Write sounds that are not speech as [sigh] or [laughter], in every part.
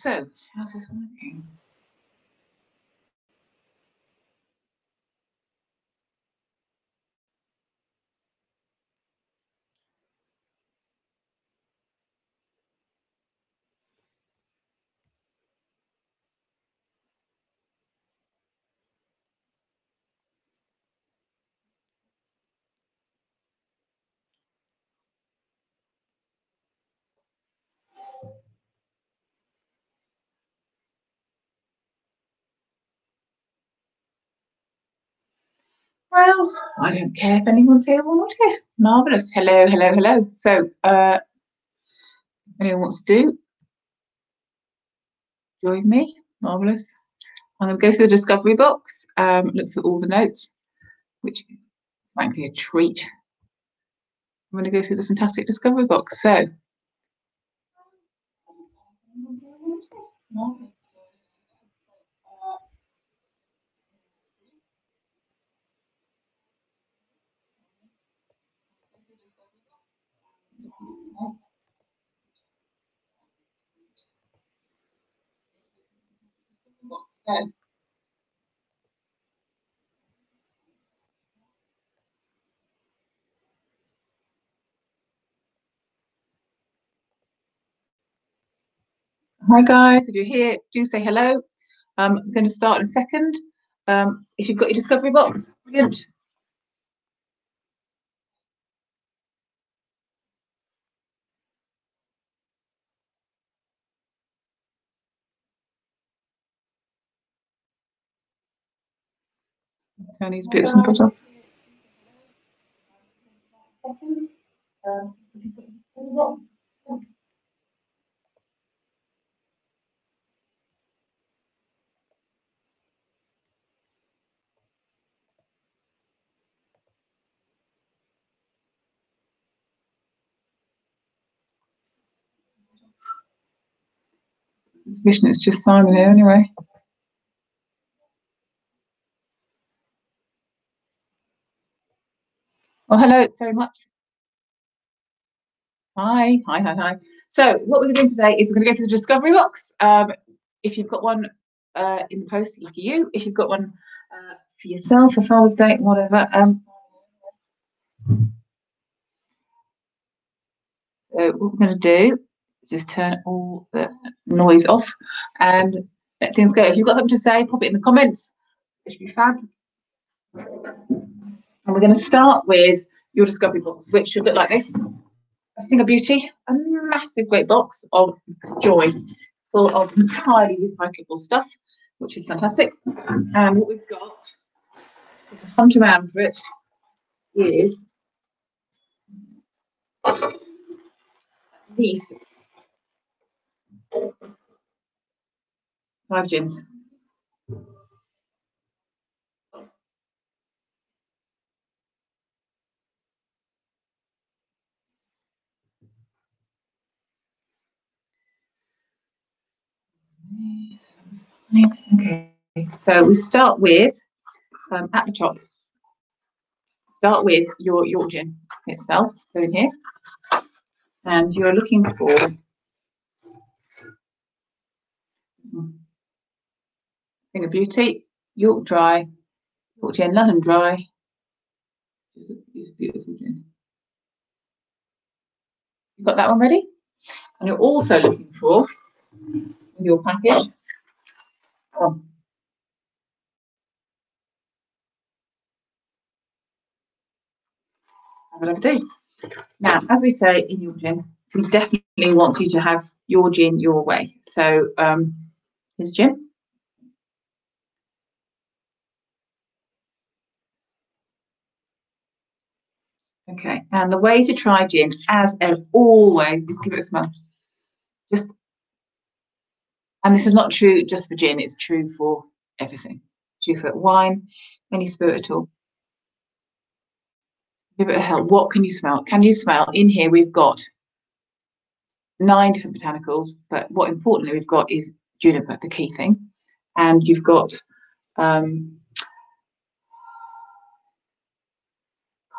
So, how's this working? Well, I don't care if anyone's here or not here. Marvellous. Hello, hello, hello. So, uh, anyone wants to do? Join me. Marvellous. I'm going to go through the discovery box, um, look through all the notes, which is frankly a treat. I'm going to go through the fantastic discovery box. So, Hi guys, if you're here, do say hello. Um, I'm going to start in a second. Um, if you've got your discovery box, brilliant. These bits and bobs off. Suspicion it's just Simon here anyway. Well, hello very much. Hi, hi, hi, hi. So what we're going to do today is we're going to go through the discovery box. Um, if you've got one uh, in the post, lucky you. If you've got one uh, for yourself, for Father's Day, whatever. Um, so what we're going to do is just turn all the noise off and let things go. If you've got something to say, pop it in the comments. It should be fab. And we're going to start with your discovery box, which should look like this. A thing of beauty, a massive great box of joy, full of entirely recyclable stuff, which is fantastic. And what we've got, to hunt around for it, is least five gins. Okay, so we start with um, at the top. Start with your York gin itself. Go in here, and you're looking for thing of beauty, York Dry, York Gin, London Dry. It's a, beautiful gin. You've got that one ready? And you're also looking for your package. Oh. Have Now, as we say in your gin, we definitely want you to have your gin your way. So um, here's gin. Okay, and the way to try gin, as always, is give it a smell. Just, and this is not true just for gin, it's true for everything. True for wine, any spirit at all. Give it a help. What can you smell? Can you smell? In here, we've got nine different botanicals, but what importantly we've got is juniper, the key thing. And you've got um,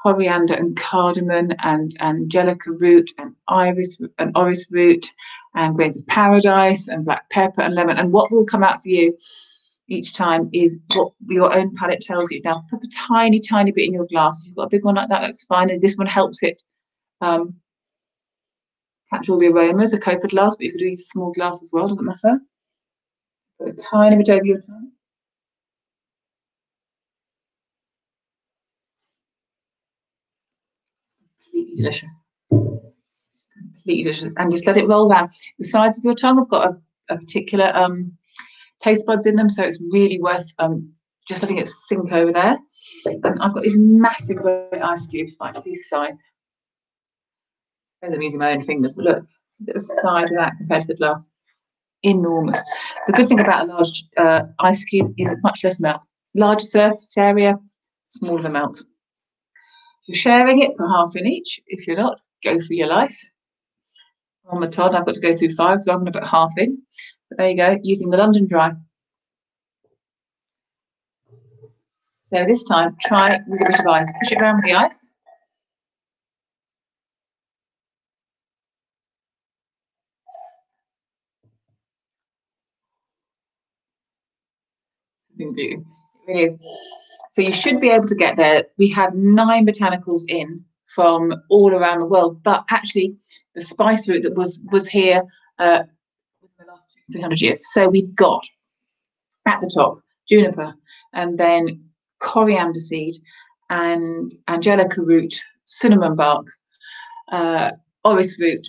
coriander and cardamom and angelica root and iris and orris root and grains of paradise and black pepper and lemon. And what will come out for you each time is what your own palate tells you. Now, put a tiny, tiny bit in your glass. If you've got a big one like that, that's fine. And this one helps it um, catch all the aromas. A copa glass, but you could use a small glass as well. Doesn't matter. Put a tiny bit over your tongue. Delicious. It's completely delicious. And just let it roll down. The sides of your tongue have got a, a particular um, taste buds in them, so it's really worth um, just letting it sink over there. And I've got these massive ice cubes like these size. I'm using my own fingers, but look, the size of that compared to the glass. Enormous. The good thing about a large uh, ice cube is it's much less melt. Larger surface area, smaller melt. You're sharing it, put half in each. If you're not, go for your life. On my Todd, I've got to go through five, so I'm going to put half in. But there you go, using the London Dry. So this time, try with a bit of ice. Push it around with the ice. Something blue. It really is. So you should be able to get there. We have nine botanicals in from all around the world, but actually the spice root that was was here uh, 300 years. So we've got at the top juniper and then coriander seed and angelica root, cinnamon bark, uh, orris root,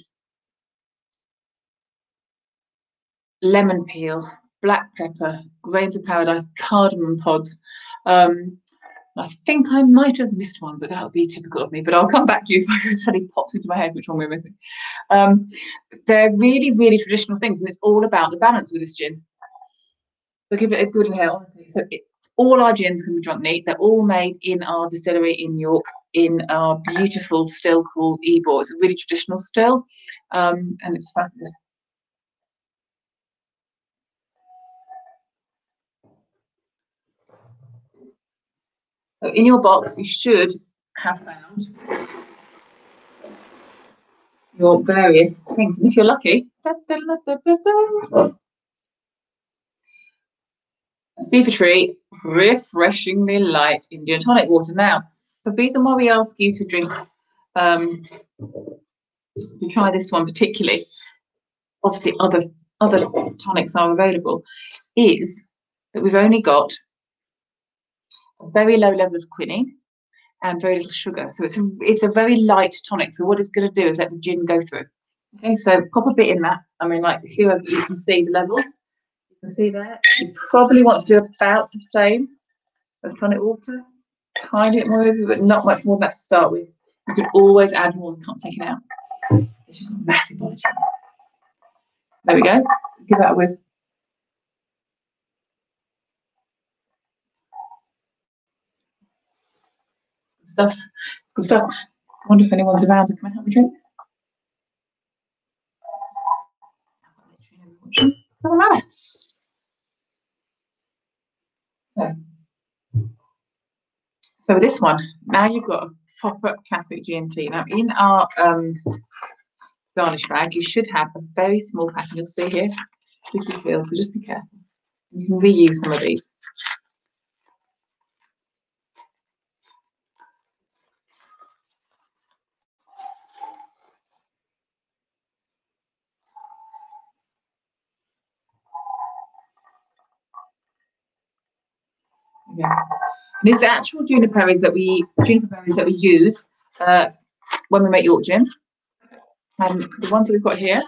lemon peel, black pepper, grains of paradise, cardamom pods. Um, I think I might have missed one, but that would be typical of me. But I'll come back to you if [laughs] suddenly pops into my head which one we're missing. Um, they're really, really traditional things, and it's all about the balance with this gin. So give it a good inhale. So it, all our gins can be drunk neat. They're all made in our distillery in York in our beautiful still called Ebor. It's a really traditional still, um, and it's fabulous. So in your box, you should have found your various things. And if you're lucky, Fever Tree, refreshingly light Indian tonic water. Now, the reason why we ask you to drink, um, to try this one particularly, obviously other other tonics are available, is that we've only got very low level of quinine and very little sugar. So it's a, it's a very light tonic. So what it's going to do is let the gin go through. Okay, so pop a bit in that. I mean, like here you can see the levels. You can see there. You probably want to do about the same as tonic water. Tiny bit more, but not much more than that to start with. You can always add more. You can't take it out. It's just massive body. There we go. Give that a whiz. Stuff. Good stuff. I wonder if anyone's around come and help me drink this. Doesn't matter. So, so this one, now you've got a proper classic G&T. Now in our um, garnish bag, you should have a very small pack, you'll see here, sticky seal, so just be careful. You can reuse some of these. Yeah. And it's the actual juniper berries that we juniper berries that we use uh, when we make York gin. And the ones that we've got here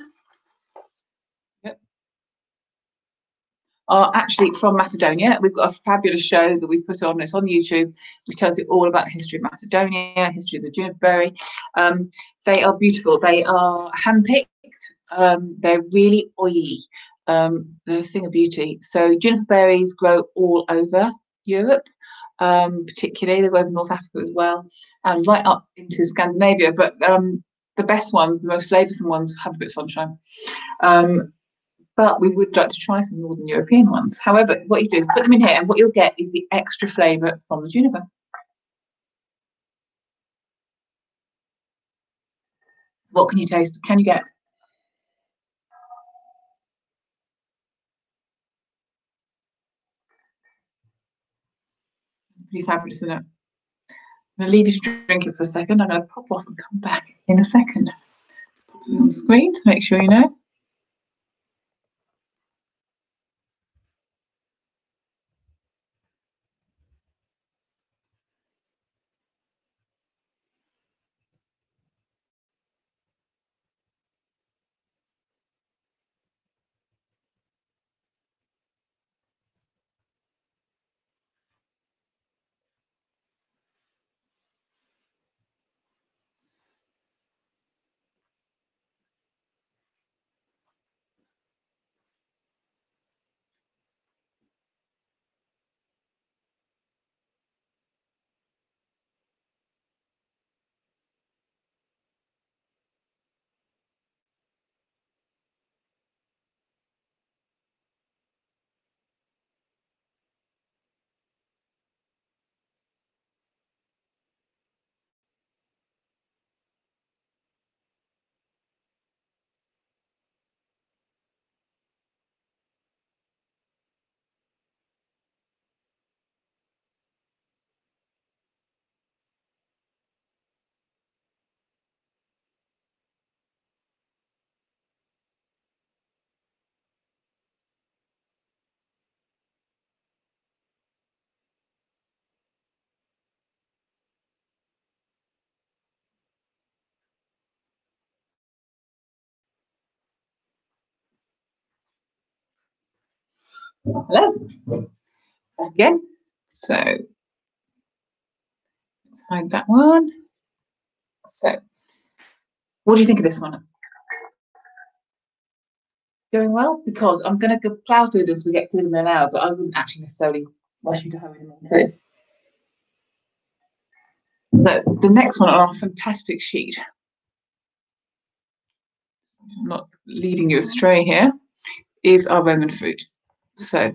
are actually from Macedonia. We've got a fabulous show that we've put on. It's on YouTube, which tells you all about the history of Macedonia, history of the juniper berry. Um, they are beautiful. They are handpicked. Um, they're really oily. Um, they're a thing of beauty. So juniper berries grow all over Europe, um, particularly. They go over North Africa as well, and right up into Scandinavia. But um, the best ones, the most flavoursome ones, have a bit of sunshine. Um, but we would like to try some Northern European ones. However, what you do is put them in here, and what you'll get is the extra flavour from the juniper. What can you taste? Can you get Pretty fabulous, isn't it? I'm going to leave you to drink it for a second. I'm going to pop off and come back in a second. Put it on the screen to make sure you know. Hello. Again. So let's hide that one. So what do you think of this one? Going well? Because I'm going to plow through this, we get through them in an hour, but I wouldn't actually necessarily rush you to all through. So the next one on our fantastic sheet, I'm not leading you astray here, is our Roman fruit. So,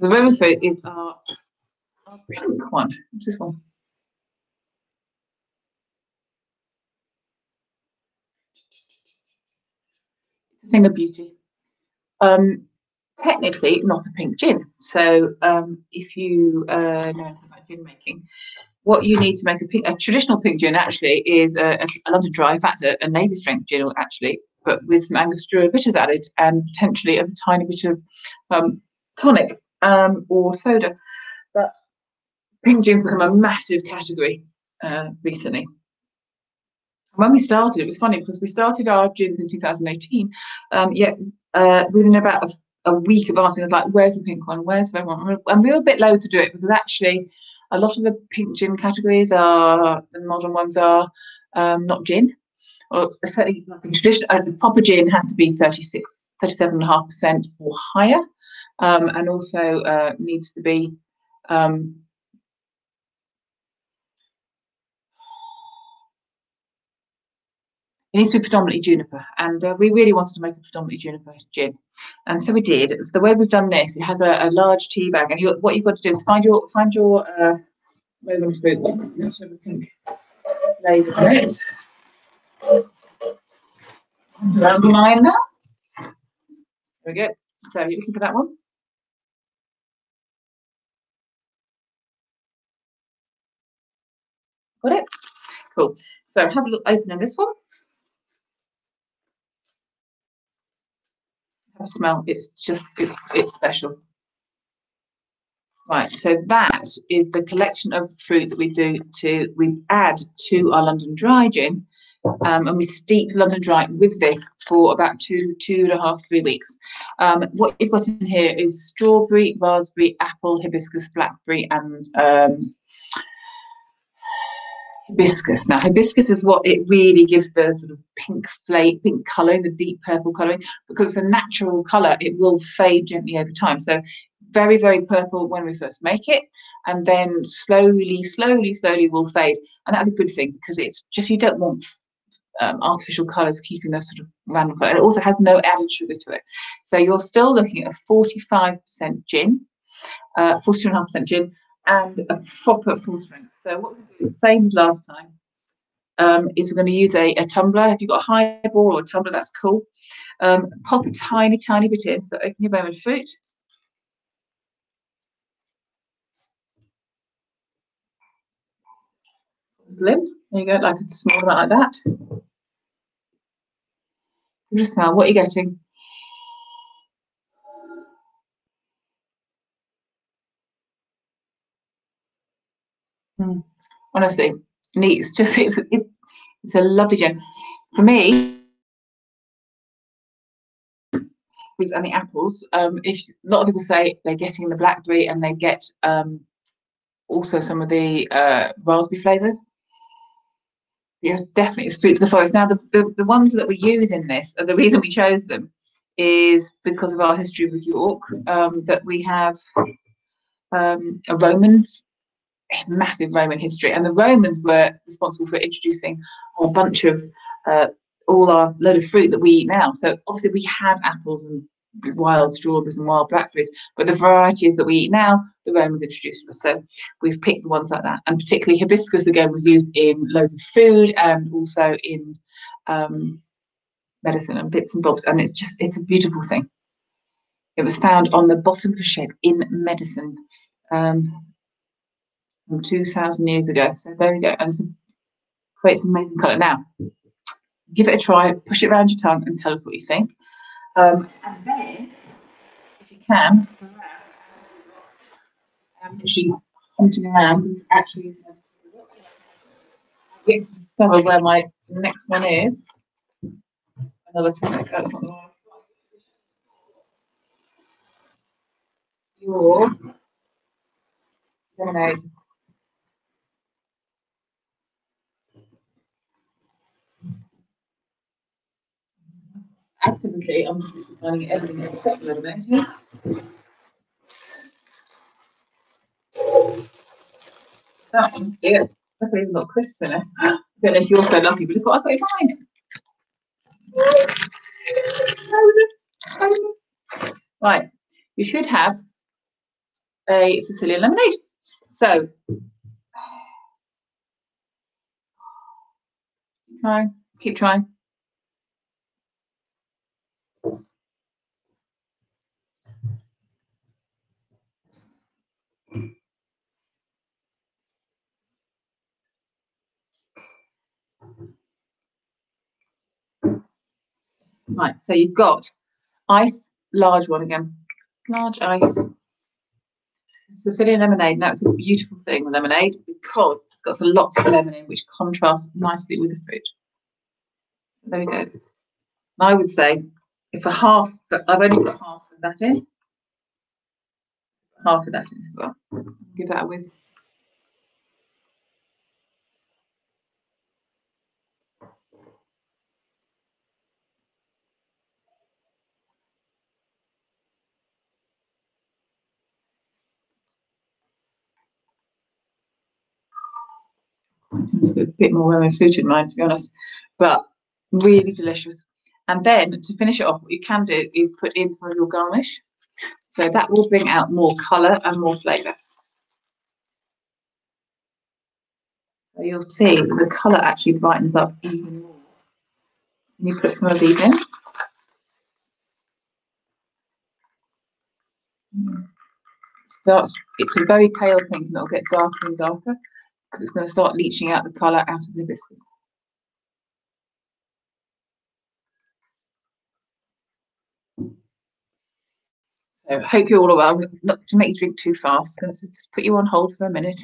the Roman fruit is our, our pink one. What's this one? It's a thing of beauty. Um, technically, not a pink gin. So, um, if you uh, know anything about gin making, what you need to make a, pink, a traditional pink gin actually is a, a London Dry, in fact, a, a Navy strength gin actually, but with some Angostura bitters added and potentially a tiny bit of um, tonic um, or soda. But pink gin's become a massive category uh, recently. When we started, it was funny because we started our gins in 2018, um, yet uh, within about a, a, week of asking us like, where's the pink one? Where's the one? And we were a bit low to do it because actually a lot of the pink gin categories are, the modern ones are um, not gin or certainly tradition, uh, proper gin has to be 36, 37.5% or higher, um, and also uh, needs to be um, it needs to be predominantly juniper, and uh, we really wanted to make a predominantly juniper gin, and so we did. So the way we've done this, it has a, a large tea bag, and you, what you've got to do is find your find your uh, fruit. Pink label on it. Underline that. Very good. So you're looking for that one? Got it? Cool. So have a look open in this one. Have a smell. It's just it's it's special. Right, so that is the collection of fruit that we do to we add to our London dry gin um, and we steep London Dry with this for about two, two and a half, three weeks. Um, what you've got in here is strawberry, raspberry, apple, hibiscus, blackberry, and um, hibiscus. Now, hibiscus is what it really gives the sort of pink flake, pink colouring, the deep purple colouring, because it's a natural colour, it will fade gently over time. So very, very purple when we first make it, and then slowly, slowly, slowly will fade. And that's a good thing because it's just you don't want um, artificial colours, keeping the sort of random colour. It also has no added sugar to it. So you're still looking at a 45% gin, uh, 42.5% gin, and a proper full strength. So what we do the same as last time. um, is we're going to use a, a tumbler. If you've got a highball or a tumbler, that's cool. Um, pop a tiny, tiny bit in. So open your bone fruit. There you go, like a small amount like that. Just smell. What are you getting? Mm. Honestly, neat. It's just it's it, it's a lovely gin. For me, and the apples. Um, if a lot of people say they're getting the blackberry and they get um, also some of the uh, raspberry flavors. Yeah, definitely it's fruits of the forest. Now the, the, the ones that we use in this, and the reason we chose them is because of our history with York, um, that we have um, a Roman massive Roman history, and the Romans were responsible for introducing a bunch of uh, all our load of fruit that we eat now. So obviously we had apples and wild strawberries and wild blackberries, but the varieties that we eat now, the Romans introduced us. So we've picked the ones like that, and particularly hibiscus again was used in loads of food and also in um, medicine and bits and bobs, and it's just it's a beautiful thing. It was found on the bottom of a ship in medicine. Um, from 2,000 years ago. So there we go. And it's a, creates an amazing colour. Now, give it a try, push it around your tongue and tell us what you think. Um, and then, if you can, I'm literally hunting around because actually get to discover where my next one is. Another tonic, that's not the one. Your lemonade. Accidentally, I'm just finding everything except a little bit. That one's it. I've even got crisp in it. I if you're so lucky, but look what I've got in mine. Right, you should have a Sicilian lemonade. So, try, [sighs] keep trying. Right, so you've got ice, large one again, large ice. Sicilian lemonade. Now it's a beautiful thing, the lemonade, because it's got some lots of lemon in, which contrasts nicely with the fruit. There we go. I would say if a half, I've only got half of that in, half of that in as well. Give that a whiz. A bit more Roman fruit in mind, to be honest, but really delicious. And then to finish it off, what you can do is put in some of your garnish. So that will bring out more colour and more flavour. So you'll see the colour actually brightens up even more. And you put some of these in. Hmm. Starts, it's a very pale pink and it'll get darker and darker because it's going to start leaching out the colour out of the hibiscus. So hope you're all well. Not to make you drink too fast. Going to just put you on hold for a minute.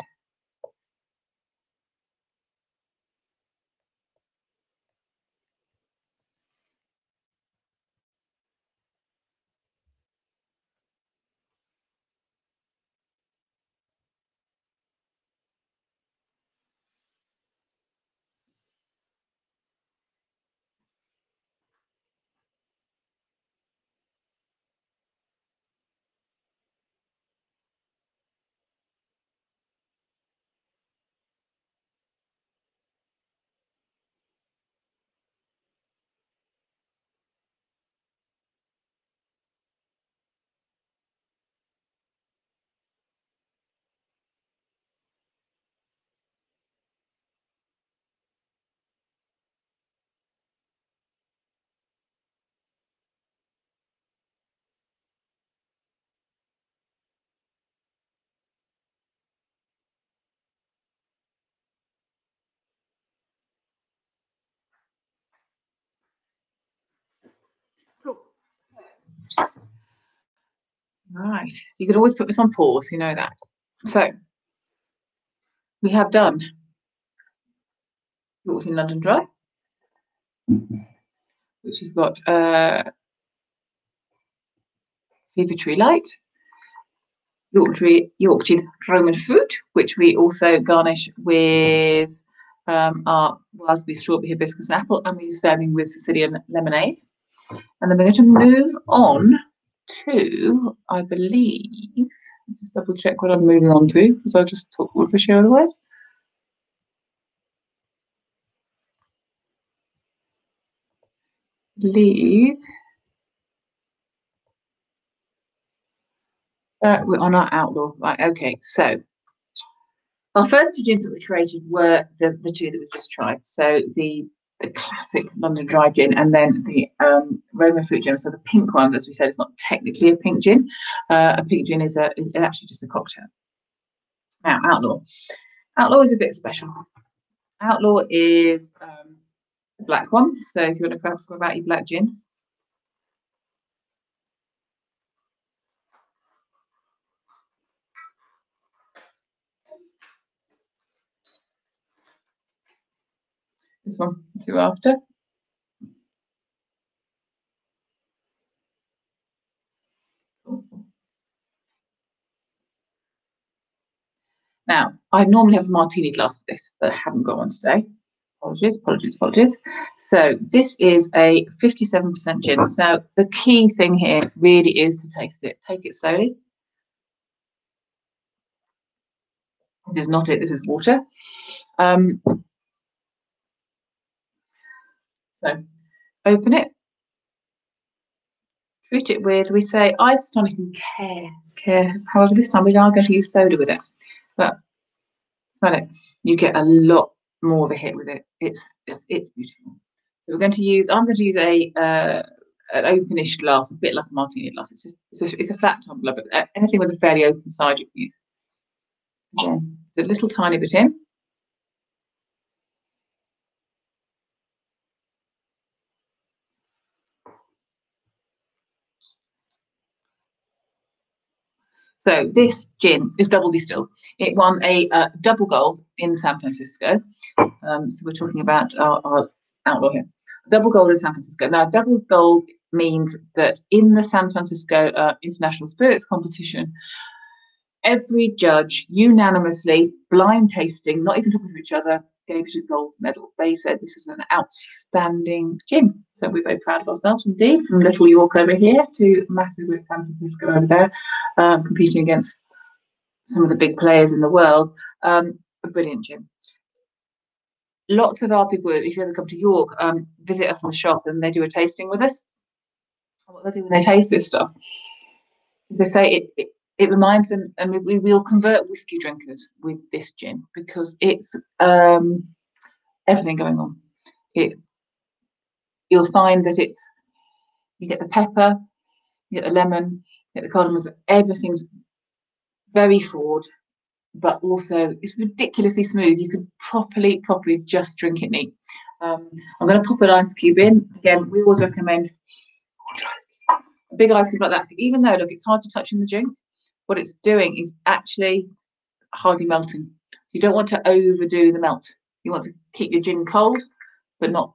Right. You could always put this on pause, you know that. So we have done Yorkshire London Dry, which has got uh, Fever Tree Light, Yorkshire, Yorkshire Roman fruit, which we also garnish with um, our raspberry, strawberry, hibiscus, and apple, and we're serving with Sicilian lemonade. And then we're going to move on to, I believe, just double check what I'm moving on to, because I'll just talk with show otherwise. believe uh, we're on our outlaw. Right, okay, so our first two gins that we created were the, the two that we just tried. So the the classic London Dry gin and then the um, Roman fruit gin. So the pink one, as we said, is not technically a pink gin. Uh, a pink gin is, a, is actually just a cocktail. Now, Outlaw. Outlaw is a bit special. Outlaw is um, the black one. So if you want to talk about your black gin. This one, two after. Now, I normally have a martini glass for this, but I haven't got one today. Apologies, apologies, apologies. So this is a 57% gin. So the key thing here really is to taste it. Take it slowly. This is not it, this is water. Um, so open it. Treat it with, we say, isotonic and care. Care. However, this time we are going to use soda with it. But smell it. You get a lot more of a hit with it. It's it's, it's beautiful. So we're going to use. I'm going to use a uh, an openish glass, a bit like a martini glass. It's just it's a, it's a flat tumbler, but anything with a fairly open side you can use. Again, a little tiny bit in. So this gin is double distilled. It won a uh, double gold in San Francisco. Um, so we're talking about our, our, outlaw here. Double gold in San Francisco. Now, double gold means that in the San Francisco uh, International Spirits Competition, every judge unanimously, blind tasting, not even talking to each other, gave it a gold medal. They said this is an outstanding gin. So we're very proud of ourselves indeed, from Little York over here to massive with San Francisco over there, um, competing against some of the big players in the world. Um, a brilliant gin. Lots of our people, if you ever come to York, um, visit us in the shop and they do a tasting with us. What they do when they taste this stuff, they say it, it it reminds them, and we, will convert whiskey drinkers with this gin because it's um, everything going on. It you'll find that it's you get the pepper, you get the lemon, you get the cardamom, everything's very forward, but also it's ridiculously smooth. You could properly, properly just drink it neat. Um, I'm going to pop an ice cube in. Again, we always recommend a big ice cube like that, even though look, it's hard to touch in the drink what it's doing is actually hardly melting. You don't want to overdo the melt. You want to keep your gin cold, but not.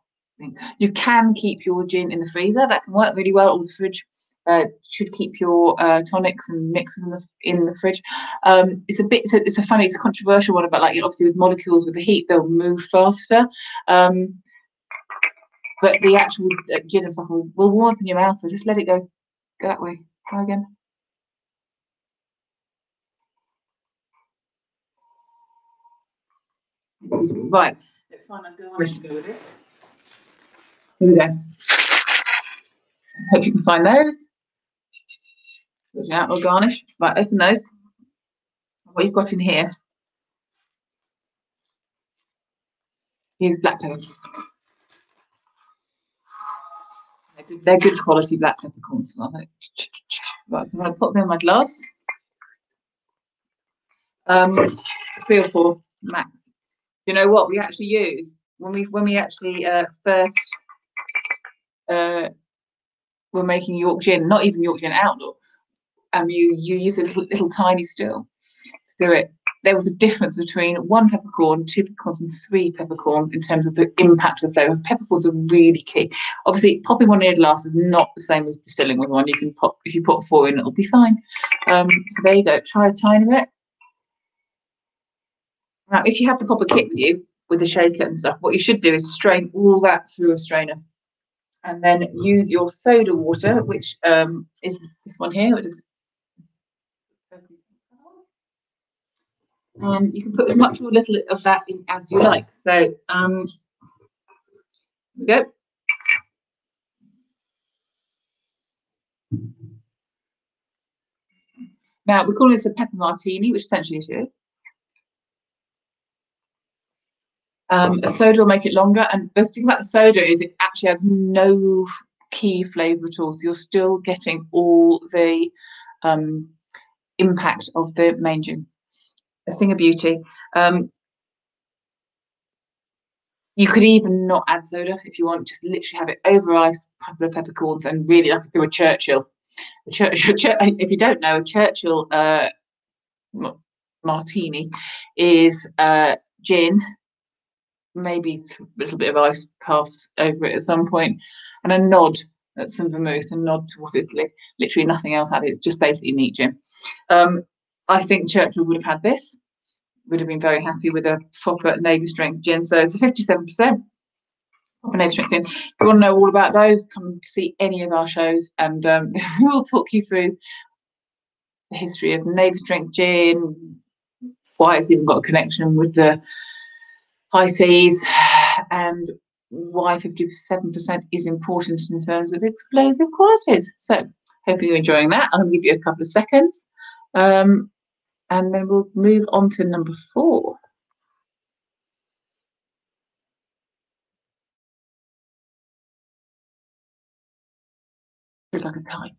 You can keep your gin in the freezer. That can work really well. Or the fridge uh, should keep your uh, tonics and mixes in the in the fridge. Um, it's a bit. It's a, it's a, funny. It's a controversial one about like obviously with molecules with the heat they'll move faster. Um, but the actual uh, gin and stuff will, will warm up in your mouth. So just let it go. Go that way. Try again. Right, let's find a garnish to go with it. Here we go. Hope you can find those. Put out or garnish. Right, open those. What you've got in here is black pepper. They're good quality black peppercorns. Right, so I'm going to put them in my glass. Um, three or four max you know what we actually use when we when we actually uh, first uh, were making York gin, not even York gin outlaw. and you you use a little, little tiny still do it, there was a difference between one peppercorn, two peppercorns, and three peppercorns in terms of the impact of the flavour. Peppercorns are really key. Obviously, popping one in a glass is not the same as distilling with one. You can pop if you put four in, it'll be fine. Um, so there you go. Try a tiny bit. Now, if you have the proper kit with you, with the shaker and stuff, what you should do is strain all that through a strainer and then use your soda water, which um, is this one here, and you can put as much or little of that in as you like. So um, we go. Now we're calling this a pepper martini, which essentially it is. Um, a soda will make it longer, and the thing about the soda is it actually has no key flavour at all. So you're still getting all the um, impact of the main gin. A thing of beauty. Um, you could even not add soda if you want, just literally have it over ice, a couple of peppercorns, and really like do a Churchill. A Churchill, [laughs] if you don't know, a Churchill uh, martini is uh, gin, maybe a little bit of ice passed over it at some point, and a nod at some vermouth, and nod to what is li- literally nothing else added. It's just basically neat gin. Um, I think Churchill would have had this. Would have been very happy with a proper Navy strength gin. So it's a 57% proper Navy strength gin. If you want to know all about those, come see any of our shows, and um, [laughs] we'll talk you through the history of Navy strength gin, why it's even got a connection with the seas [sighs] and why 57% is important in terms of explosive qualities. So, hoping you're enjoying that. I'm going to give you a couple of seconds um, and then we'll move on to number four. Like a type.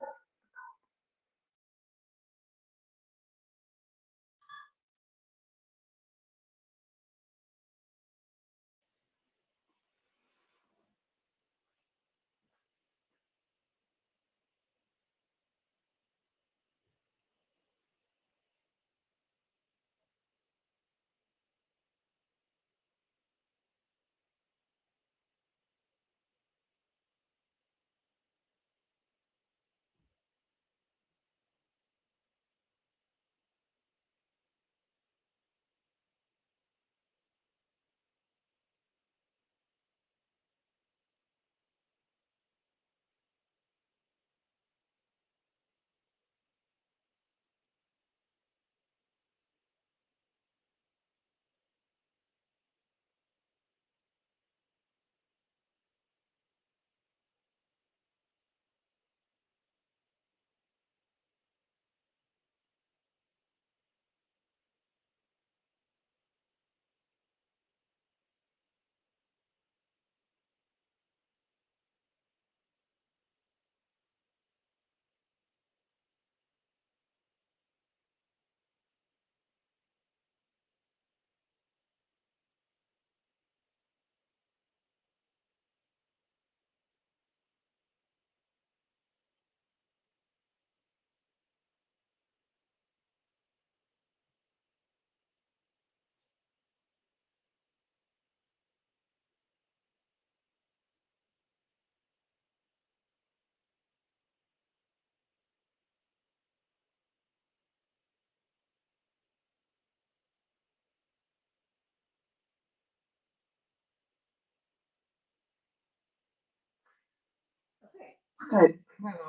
So,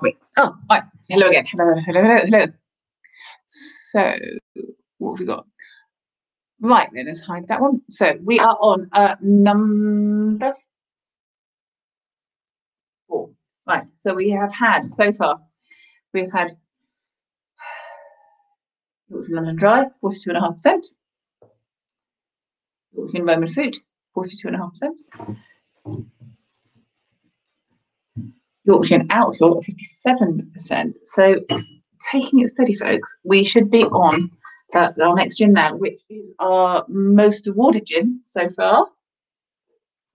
wait. Oh, right. Hello again. Hello, hello, hello, hello. So, what have we got? Right, then let's hide that one. So, we are on uh, number four. Right, so we have had so far, we've had Yorkshire London Dry, 42.5%. Yorkshire Roman Fruit, 42.5%. Yorkshire and Outlaw at 57%. So taking it steady, folks, we should be on uh, our next gin now, which is our most awarded gin so far.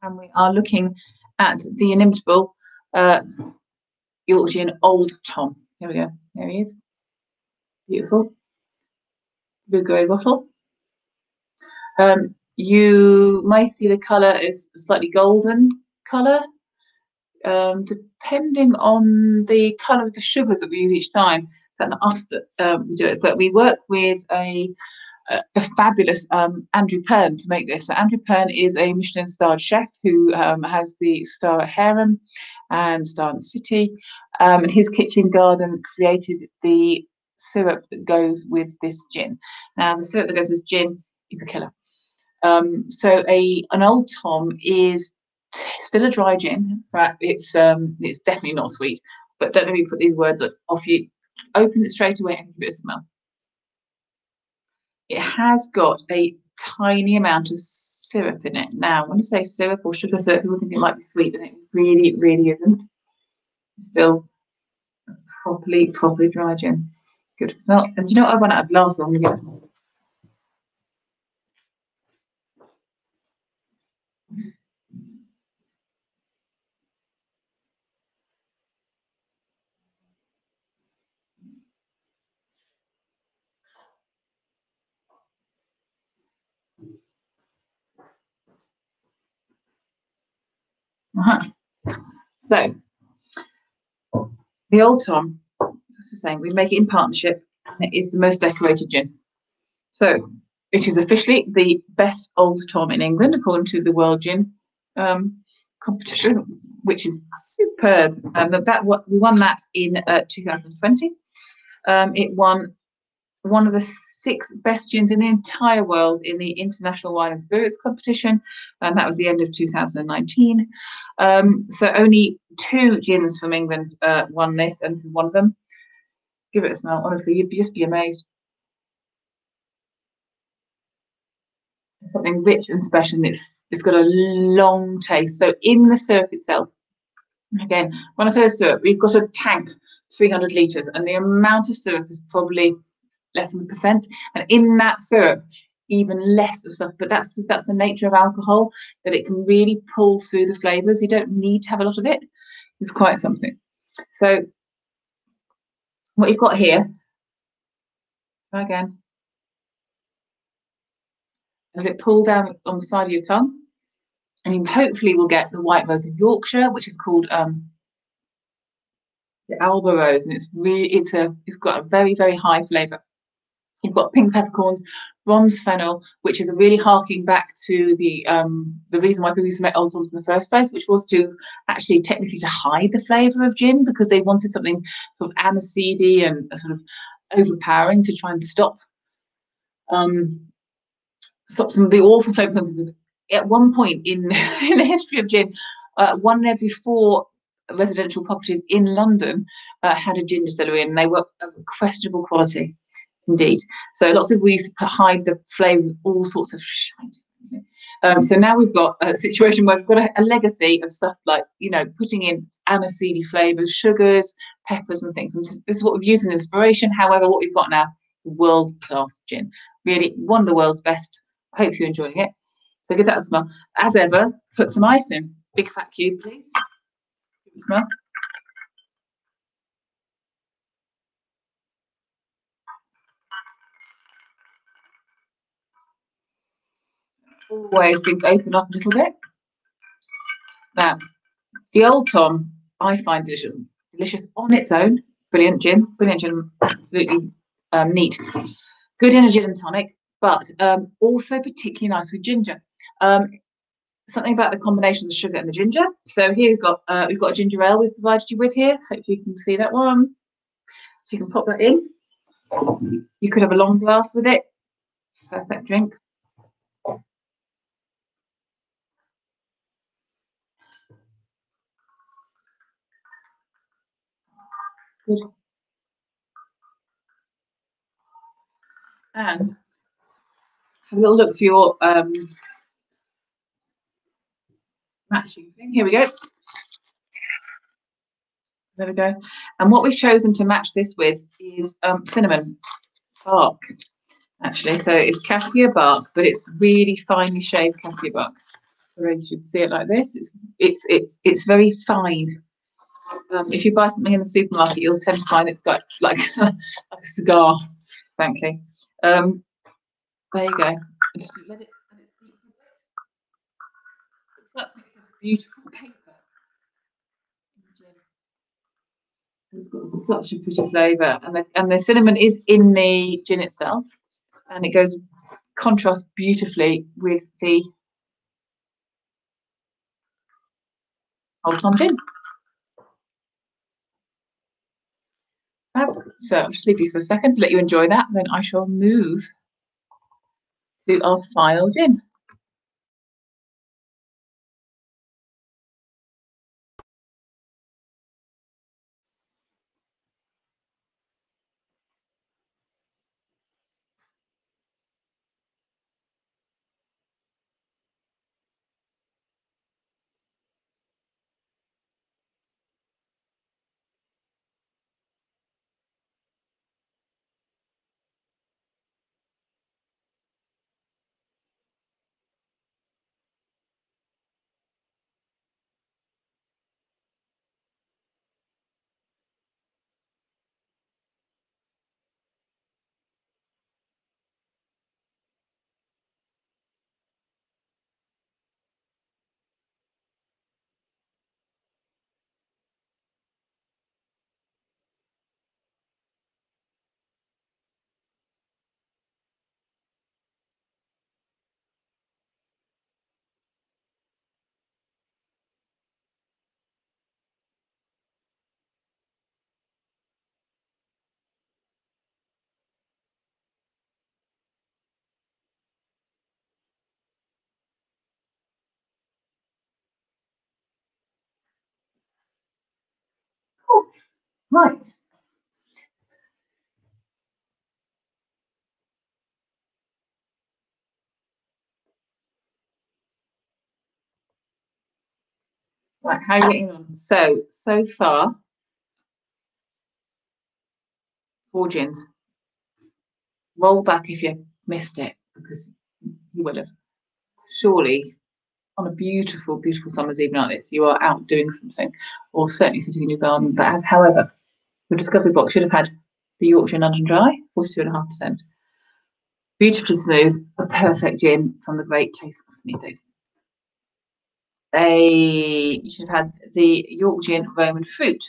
And we are looking at the inimitable uh, York Gin Old Tom. Here we go. There he is. Beautiful. Blue grey bottle. Um, you may see the colour is slightly golden colour, um, depending on the colour of the sugars that we use each time. That's not us that um, do it, but we work with a a, fabulous um, Andrew Pern to make this. So Andrew Pern is a Michelin-starred chef who um, has the star at Harome and star Inn the City, um, and his kitchen garden created the syrup that goes with this gin. Now, the syrup that goes with gin is a killer. Um, so a an old Tom is still a dry gin, but it's um, it's definitely not sweet. But don't let me put these words off you. Open it straight away and give it a smell. It has got a tiny amount of syrup in it. Now, when you say syrup or sugar syrup, people think it might be sweet, but it really, really isn't. Still properly, properly dry gin. Good. Well, and you know what? I run out of glass. I'm to. Uh-huh. So, the old Tom, as I saying, we make it in partnership, and it is the most decorated gin. So, it is officially the best old Tom in England, according to the World Gin um, competition, which is superb. Um, that, that we won that in uh, 2020. Um, it won one of the six best gins in the entire world in the International Wine and Spirits competition, and that was the end of 2019. Um, so only two gins from England uh, won this, and this is one of them. Give it a smell. Honestly, you'd just be amazed. Something rich and special. And it's, got a long taste. So in the syrup itself, again, when I say syrup, we've got a tank, 300 litres, and the amount of syrup is probably less than a percent. And in that syrup, even less of stuff. But that's that's the nature of alcohol that it can really pull through the flavors. You don't need to have a lot of it. It's quite something. So what you've got here, again, let it pull down on the side of your tongue, and you hopefully will get the white rose of Yorkshire, which is called um, the Alba rose, and it's really it's a it's got a very very high flavour. You've got pink peppercorns, bronze fennel, which is really harking back to the um, the reason why people used to make old toms in the first place, which was to actually technically to hide the flavour of gin because they wanted something sort of aniseedy and sort of overpowering to try and stop um, stop some of the awful flavours. At one point in [laughs] in the history of gin, uh, one in every four residential properties in London uh, had a gin distillery, and they were of questionable quality indeed. So lots of people used to hide the flavours of all sorts of. Um, so now we've got a situation where we've got a, a, legacy of stuff like, you know, putting in aniseedy flavours, sugars, peppers and things. And this is what we've used in inspiration. However, what we've got now is world-class gin. Really one of the world's best. I hope you're enjoying it. So give that a smell. As ever, put some ice in. Big fat cube, please. Smell. Always things open up a little bit. Now, the old Tom, I find delicious, delicious on its own. Brilliant gin, brilliant gin, absolutely um, neat. Good energy and tonic, but um, also particularly nice with ginger. Um, something about the combination of the sugar and the ginger. So here we've got uh, we've got a ginger ale we've provided you with here. Hopefully you can see that one. So you can pop that in. You could have a long glass with it. Perfect drink. Good. And have a little look for your um, matching thing. Here we go. There we go. And what we've chosen to match this with is um, cinnamon bark, actually. So it's cassia bark, but it's really finely shaved cassia bark. So you should see it like this. It's it's it's it's very fine. Um, if you buy something in the supermarket, you'll tend to find it's got like, [laughs] a cigar. frankly. Um, there you go. Just let it, let it bit. It's a beautiful paper. It's got such a pretty flavour, and the and the cinnamon is in the gin itself, and it goes contrast beautifully with the Old Tom gin. So I'll just leave you for a second, to let you enjoy that, then I shall move to our final gin. Right. Right, how are you getting on? So, so far, four gins. Roll back if you missed it, because you will have. Surely, on a beautiful, beautiful summer's evening like this, you are out doing something, or certainly sitting in your garden. But however, your discovery box should have had the York Gin London Dry, 42.5%. Beautifully smooth, a perfect gin from the great Taste Company. They you should have had the York Gin Roman Fruit.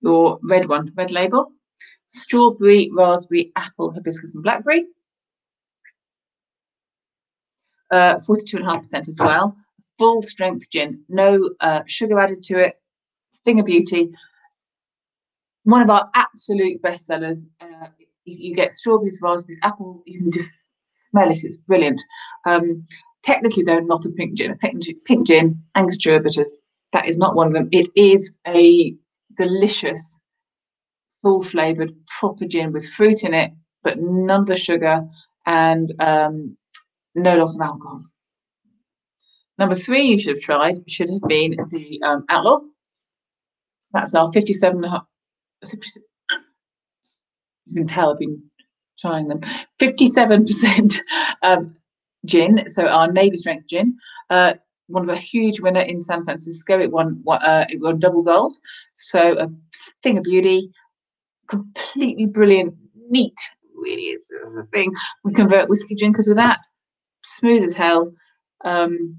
Your red one, red label. Strawberry, raspberry, apple, hibiscus and blackberry. 42.5% uh, as well. Full strength gin, no uh, sugar added to it. Thing of beauty. One of our absolute best sellers. Uh, you, you, get strawberries, raspberries, apple. You can just smell it. It's brilliant. Um, technically, they're not a pink gin. A pink, pink gin, Angostura bitters. That is not one of them. It is a delicious, full flavoured, proper gin with fruit in it, but none of the sugar and um, no loss of alcohol. Number three, you should have tried, should have been the um, Outlaw. That's our 57 You can tell I've been trying them. 57% um, [laughs] gin, so our navy strength gin. Uh, one of a huge winner in San Francisco. It won uh, it won double gold. So a thing of beauty, completely brilliant, neat. Really is, the thing. We convert whiskey drinkers with that smooth as hell. Um,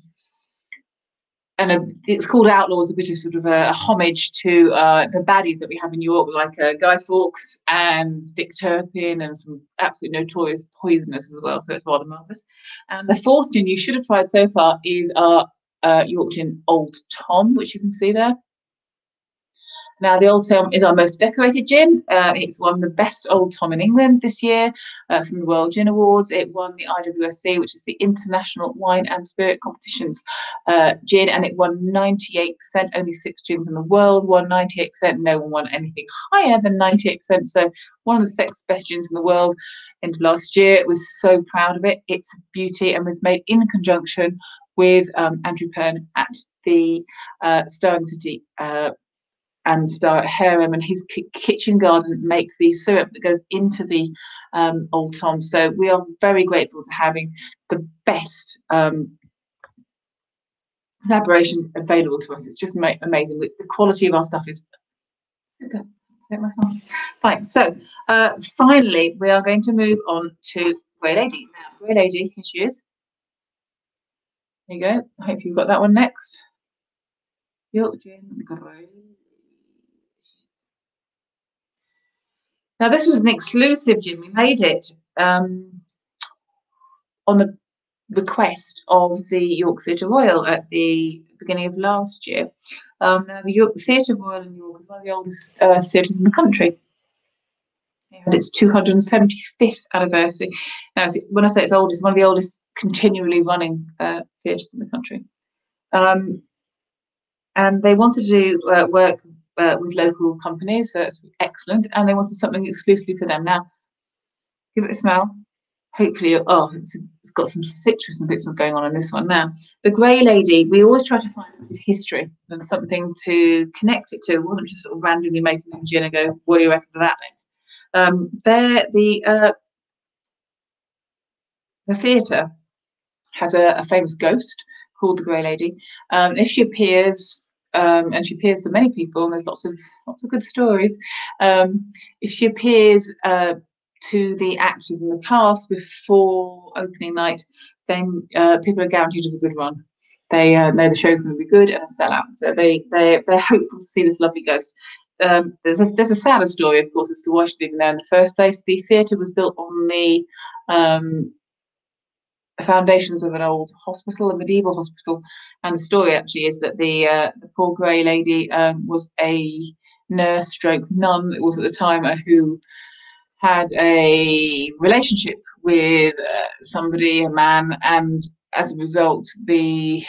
and a, it's called Outlaws, a bit of sort of a, a homage to uh, the baddies that we have in York, like uh, Guy Fawkes and Dick Turpin, and some absolutely notorious poisoners as well. So it's rather marvelous. And the fourth gin you should have tried so far is our uh, York gin Old Tom, which you can see there. Now, the Old Tom is our most decorated gin. Uh, it's won the best Old Tom in England this year uh, from the World Gin Awards. It won the IWSC, which is the International Wine and Spirit Competitions uh, gin, and it won 98%. Only six gins in the world won 98%. No one won anything higher than 98%. So, one of the six best gins in the world. Into last year, It was so proud of it. It's a beauty and was made in conjunction with um, Andrew Pern at the uh, Stone City uh, and start Harome and his kitchen garden make the syrup that goes into the um, Old Tom. So we are very grateful to having the best um, collaborations available to us. It's just amazing. The quality of our stuff is super. Fine. So uh, finally, we are going to move on to Grey Lady. Now, Grey Lady, here she is. There you go. I hope you've got that one next. York Grey. Now, this was an exclusive gin. We made it um, on the request of the York Theatre Royal at the beginning of last year. Um, now, the York Theatre Royal in York is one of the oldest uh, theatres in the country. Its 275th anniversary. Now, when I say it's old, it's one of the oldest continually running uh, theatres in the country. Um, and they wanted to uh, work uh, with local companies, so it's excellent. And they wanted something exclusively for them. Now, give it a smell hopefully, oh, it's, it's got some citrus and bits of going on in this one now. The Grey Lady, we always try to find history and something to connect it to. It wasn't just sort of randomly making a gin and go, what do you reckon for that then? Um, there, the uh, the theatre has a, a, famous ghost called the Grey Lady. Um, if she appears, um, and she appears to many people, and there's lots of lots of good stories. Um, if she appears uh, to the actors in the cast before opening night, then uh, people are guaranteed to a good run. They uh, know the show's going to be good and a sellout, so they they they're [laughs] hopeful to see this lovely ghost. Um, there's a, there's a sadder story, of course, as to why she's even there in the first place. The theatre was built on the um, foundations of an old hospital, a medieval hospital, and the story actually is that the uh, the poor grey lady um, was a nurse stroke nun. It was at the time uh, who had a relationship with uh, somebody, a man, and as a result, the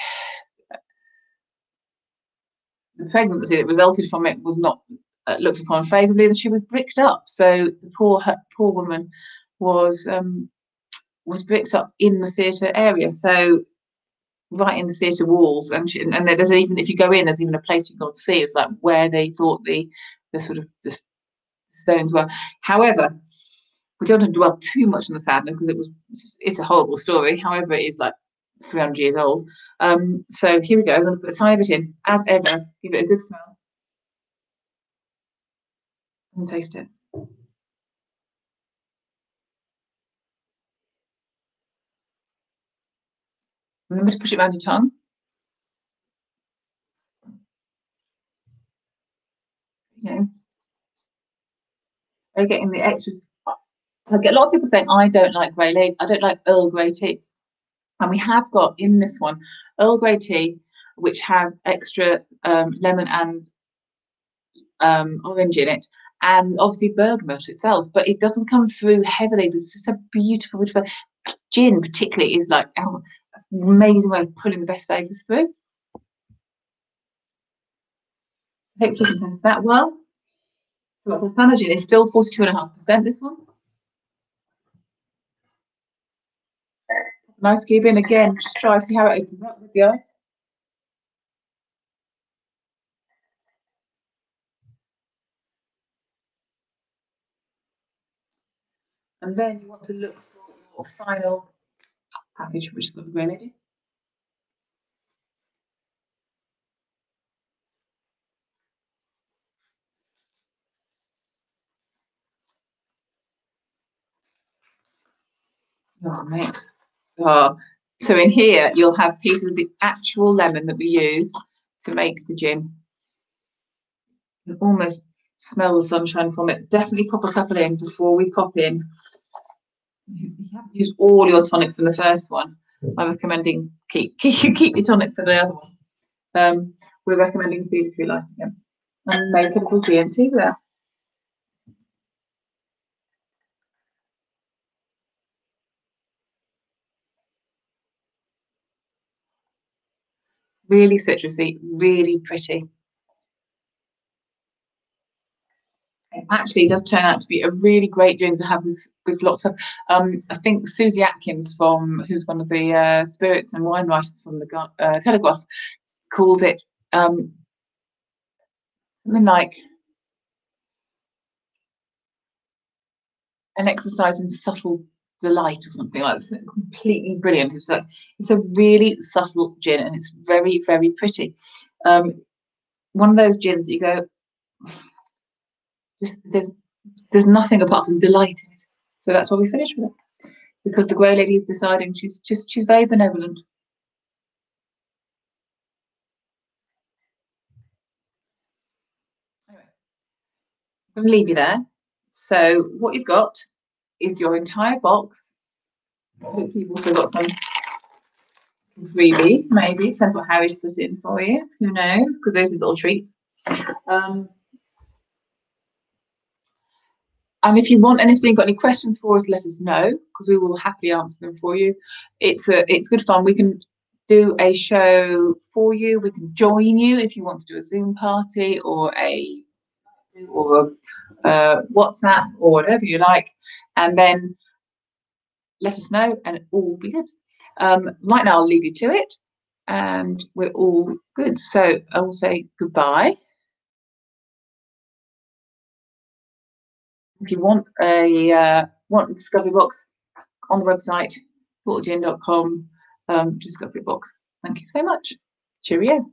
the pregnancy that resulted from it was not uh, looked upon favourably, and she was bricked up. So the poor poor woman was um, was bricked up in the theatre area. So right in the theatre walls, and she, and there's even if you go in, there's even a place you can see. It's like where they thought the the sort of the stones were. However, we don't want to dwell too much on the sadness because it was it's a horrible story. However, it is like 300 years old. Um, so here we go. I'm going to put a tiny bit in, as ever. Give it a good smell and taste it. Remember to push it around your tongue. Okay. Are getting the extras I get a lot of people saying, I don't like grey lady, I don't like Earl Grey tea. And we have got in this one Earl Grey tea, which has extra um, lemon and um, orange in it, and obviously bergamot itself, but it doesn't come through heavily. It's just a beautiful, beautiful gin, particularly, is like oh, amazing way of pulling the best flavors through. Hopefully, taste that well. So, what's our standard? It's still 42.5%, this one. Nice cube in again. Just try see how it opens up with the eyes. And then you want to look for your final package, which the grenade. Oh. Oh, so in here, you'll have pieces of the actual lemon that we use to make the gin. You almost smell the sunshine from it. Definitely pop a couple in before we pop in. You haven't used all your tonic from the first one. I'm recommending keep [laughs] keep, keep your tonic for the other one. Um, we're recommending food if you like it. And make a little G&T there. really citrusy, really pretty. It actually does turn out to be a really great drink to have with, with lots of. Um, I think Susy Atkins, from who's one of the uh, spirits and wine writers from the uh, Telegraph, called it um, something like an exercise in subtle delight or something like that. completely brilliant. It's a, it's a really subtle gin and it's very, very pretty. Um, one of those gins that you go, just there's there's nothing apart from delighted. So that's why we finish with it. Because the Grey Lady is deciding she's just she's very benevolent. Anyway, I'm gonna leave you there. So what you've got is your entire box. You've also got some freebies, maybe. Depends what Harry's put in for you. Who knows? Because those are little treats. Um, and if you want anything, got any questions for us, let us know because we will happily answer them for you. It's a, it's good fun. We can do a show for you. We can join you if you want to do a Zoom party or a or a uh, WhatsApp or whatever you like, and then let us know, and it all will be good. Um, right now, I'll leave you to it, and we're all good. So I will say goodbye. If you want a uh, want discovery box on the website, portalgin.com, um, discovery box. Thank you so much. Cheerio.